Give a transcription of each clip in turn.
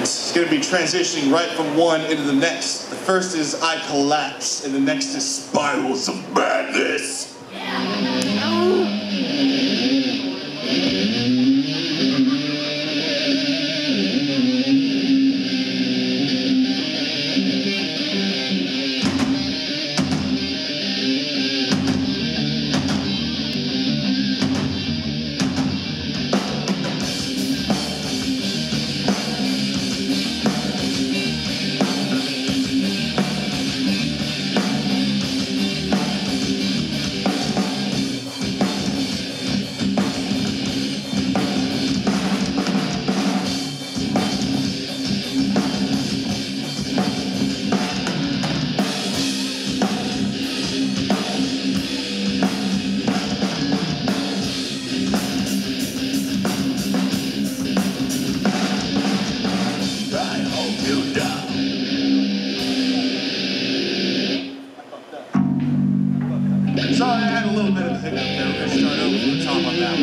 It's going to be transitioning right from one into the next. The first is I Collapse, and the next is Spirals of Madness. Yeah. Sorry, I had a little bit of a hiccup there. We're going to start over from the top on that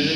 one.